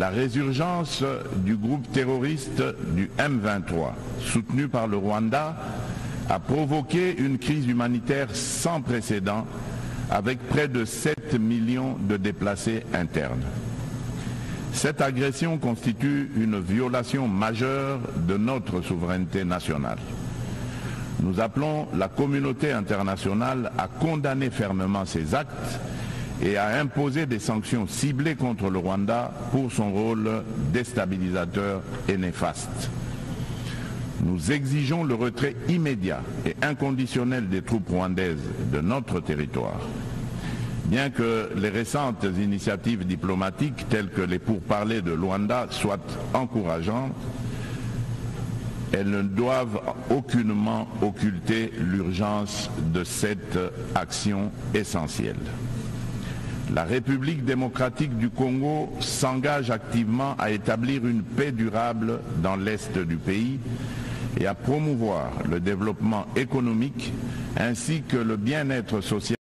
La résurgence du groupe terroriste du M23, soutenu par le Rwanda, a provoqué une crise humanitaire sans précédent avec près de 7 millions de déplacés internes. Cette agression constitue une violation majeure de notre souveraineté nationale. Nous appelons la communauté internationale à condamner fermement ces actes et à imposer des sanctions ciblées contre le Rwanda pour son rôle déstabilisateur et néfaste. Nous exigeons le retrait immédiat et inconditionnel des troupes rwandaises de notre territoire. Bien que les récentes initiatives diplomatiques telles que les pourparlers de Luanda soient encourageantes, elles ne doivent aucunement occulter l'urgence de cette action essentielle. La République démocratique du Congo s'engage activement à établir une paix durable dans l'Est du pays et à promouvoir le développement économique ainsi que le bien-être social.